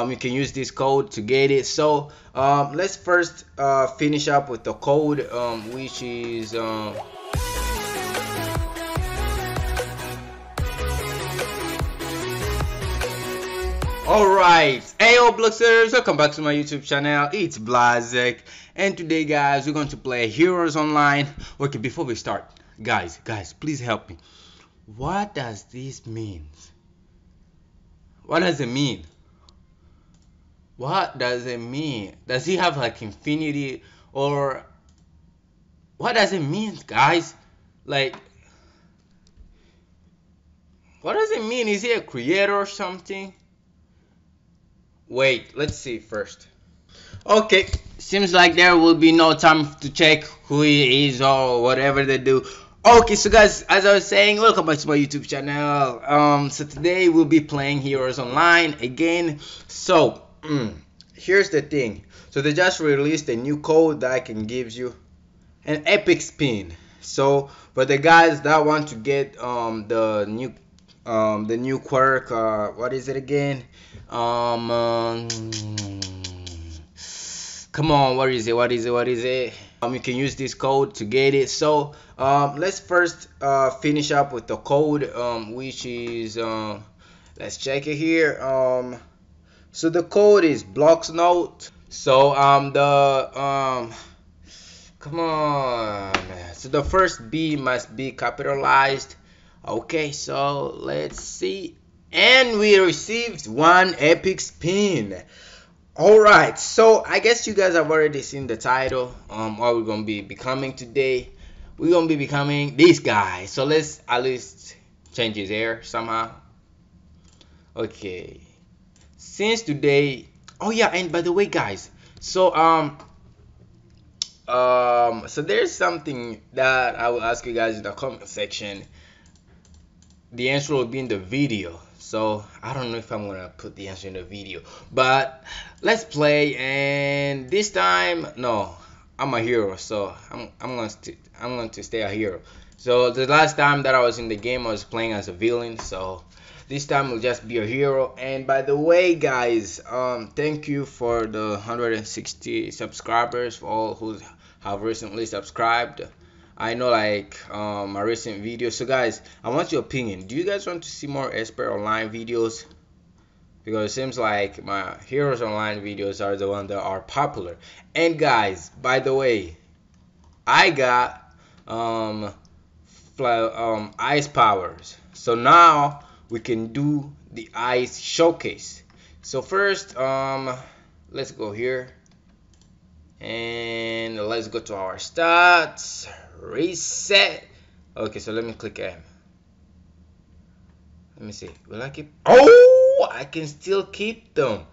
um, you can use this code to get it so um, let's first uh, finish up with the code um, which is um, Alright, hey Bluxers, welcome back to my YouTube channel, it's BlaZaCkk and today guys we're going to play Heroes Online. Okay, before we start, guys, guys, please help me. What does this mean? What does it mean? What does it mean? Does he have like infinity or what does it mean, guys? Like what does it mean? Is he a creator or something? Wait, let's see first. Okay, seems like there will be no time to check who he is or whatever they do. Okay, so guys, as I was saying, welcome back to my YouTube channel. Um, so today we'll be playing Heroes Online again. So, mm, here's the thing. So they just released a new code that can give you an epic spin. So for the guys that want to get um the new um the new quirk, uh, what is it again? Um, um, come on, what is it? What is it? What is it? Um, you can use this code to get it. So um, let's first uh, finish up with the code, um, which is um, let's check it here. Um, so the code is blocks note. So um the um come on. So the first B must be capitalized. Okay, so let's see and we received one epic spin all right so i guess you guys have already seen the title um what we're gonna be becoming today we're gonna be becoming this guy so let's at least change his hair somehow okay since today oh yeah and by the way guys so um um so there's something that i will ask you guys in the comment section. The answer will be in the video so I don't know if I'm gonna put the answer in the video but let's play and this time no I'm a hero so I'm, I'm gonna st I'm going to stay a hero. So the last time that I was in the game I was playing as a villain so this time will just be a hero and by the way guys um thank you for the 160 subscribers for all who have recently subscribed I know like um, my recent video. So guys, I want your opinion. Do you guys want to see more Esper Online videos? Because it seems like my Heroes Online videos are the ones that are popular. And guys, by the way, I got um, um, ice powers. So now we can do the ice showcase. So first, um, let's go here. And let's go to our stats. Reset. Okay so let me click M. Let me see. Will I keep? Oh I can still keep them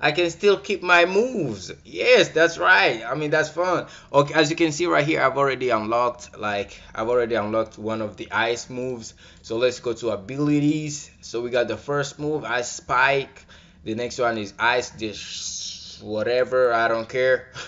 I can still keep my moves yes that's right I mean that's fun okay as you can see right here I've already unlocked like I've already unlocked one of the ice moves so let's go to abilities so we got the first move ice spike the next one is ice dish whatever I don't care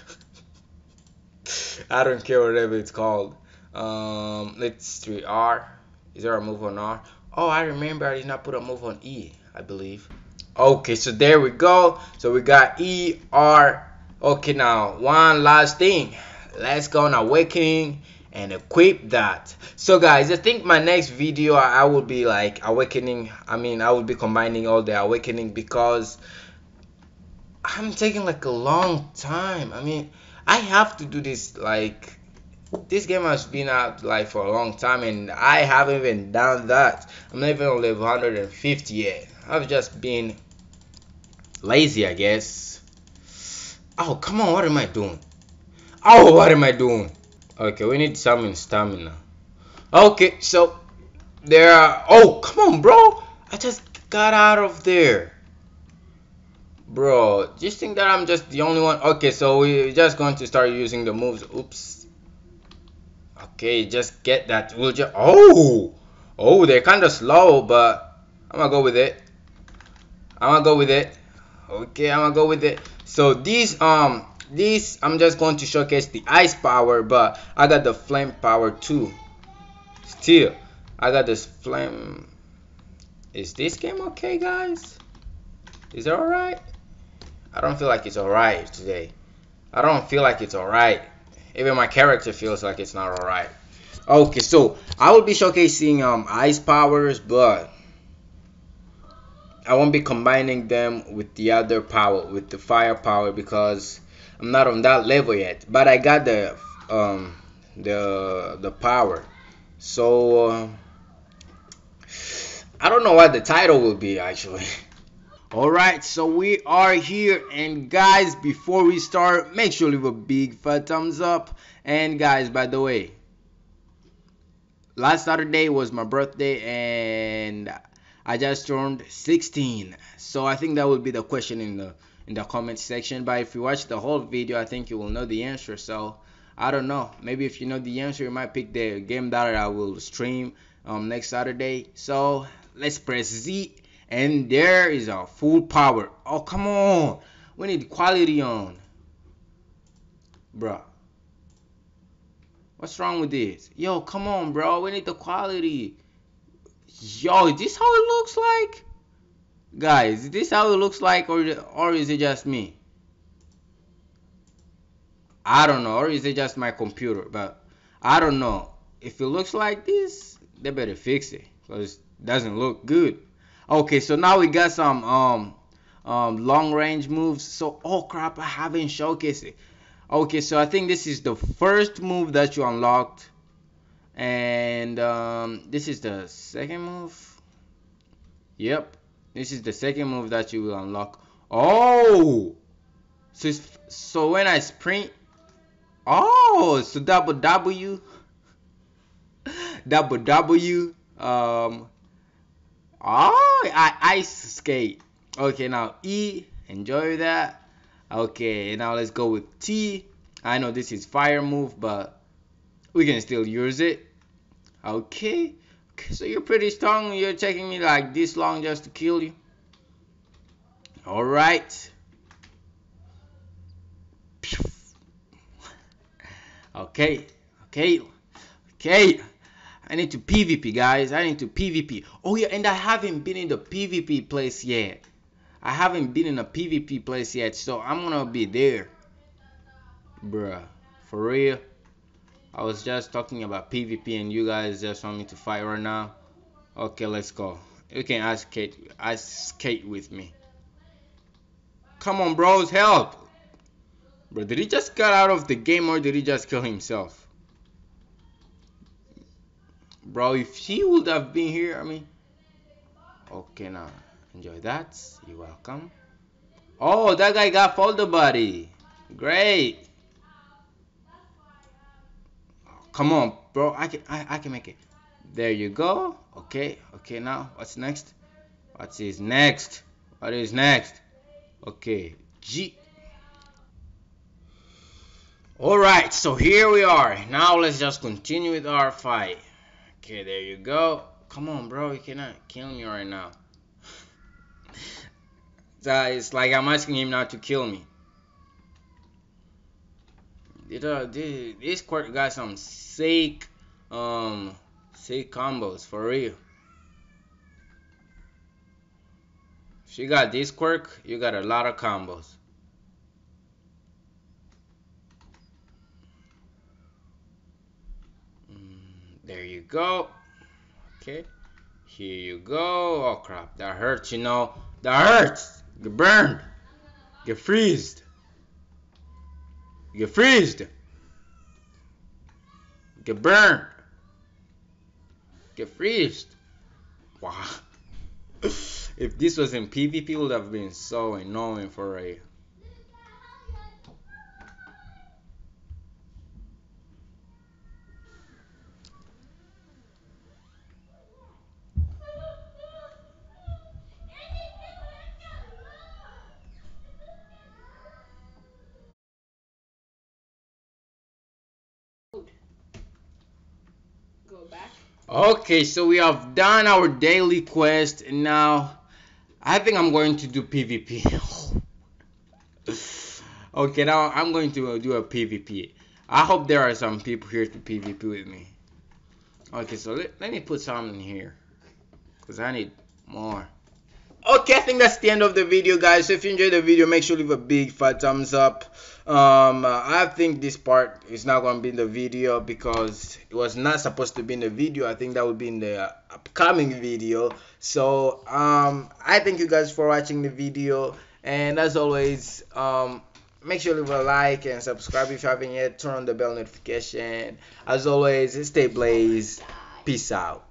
I don't care whatever it's called. Um, let's do R. Is there a move on R? Oh, I remember I did not put a move on E, I believe. Okay, so there we go. So we got E, R. Okay, now one last thing. Let's go on Awakening and equip that. So guys, I think my next video I will be like Awakening. I mean, I will be combining all the Awakening because I'm taking like a long time. I mean, I have to do this like this game has been out like for a long time and I haven't even done that. I'm not even on level 150 yet. I've just been lazy I guess. Oh come on what am I doing? Oh what am I doing? Okay we need some stamina. Okay so there are oh come on bro I just got out of there. Bro, just think that I'm just the only one? Okay, so we're just going to start using the moves. Oops. Okay, just get that. We'll just... Oh! Oh, they're kind of slow, but I'm gonna go with it. I'm gonna go with it. Okay, I'm gonna go with it. So these, um, these, I'm just going to showcase the ice power, but I got the flame power too. Still, I got this flame. Is this game okay, guys? Is it alright? I don't feel like it's alright today. I don't feel like it's alright. Even my character feels like it's not alright. Okay, so I will be showcasing um ice powers, but I won't be combining them with the other power, with the fire power, because I'm not on that level yet. But I got the um the the power. So uh, I don't know what the title will be actually. Alright, so we are here and guys before we start make sure you leave a big fat thumbs up. And guys by the way last Saturday was my birthday and I just turned 16 so I think that will be the question in the in the comment section. But if you watch the whole video I think you will know the answer. So I don't know. Maybe if you know the answer you might pick the game that I will stream um, next Saturday. So let's press Z and there is a full power. Oh come on. We need quality on. Bruh. What's wrong with this? Yo come on bro. We need the quality. Yo is this how it looks like? Guys is this how it looks like or or is it just me? I don't know. Or is it just my computer? But I don't know. If it looks like this they better fix it. Because it doesn't look good okay so now we got some um um long range moves. So oh crap I haven't showcased it. Okay so I think this is the first move that you unlocked. And um, this is the second move. Yep this is the second move that you will unlock. Oh! So so when I sprint oh so double W. Double W um oh I ice skate. Okay now E enjoy that. Okay now let's go with T. I know this is fire move but we can still use it. Okay okay so you're pretty strong. You're taking me like this long just to kill you. All right. Okay okay okay I need to PvP guys. I need to PvP oh yeah and I haven't been in the PvP place yet. I haven't been in a PvP place yet so I'm gonna be there. Bruh for real? I was just talking about PvP and you guys just want me to fight right now? Okay let's go. You can ask Kate ask skate with me. Come on bros help! Bro did he just get out of the game or did he just kill himself bro if he would have been here I mean okay now enjoy that. You're welcome. Oh that guy got folder body great. Oh, come on bro. I can I, I can make it. There you go. Okay okay now what's next? What is next? What is next? Okay G. Alright so here we are. Now let's just continue with our fight okay there you go come on bro you cannot kill me right now that is like I'm asking him not to kill me uh, this, this quirk got some sick, um, sick combos for real. If you got this quirk, you got a lot of combos. There you go. Okay. Here you go. Oh crap, that hurts, you know. That hurts. Get burned. Get freezed. Get freezed. Get burned. Get freezed. Wow. if this was in PvP, would have been so annoying for a Okay, so we have done our daily quest, and now I think I'm going to do PvP. okay, now I'm going to uh, do a PvP. I hope there are some people here to PvP with me. Okay, so let, let me put some in here. Because I need more. Okay i think that's the end of the video guys. So if you enjoyed the video make sure you leave a big fat thumbs up. Um i think this part is not going to be in the video because it was not supposed to be in the video. I think that would be in the upcoming video. So um i thank you guys for watching the video. And as always um make sure you leave a like and subscribe if you haven't yet. Turn on the bell notification. As always stay blaze peace out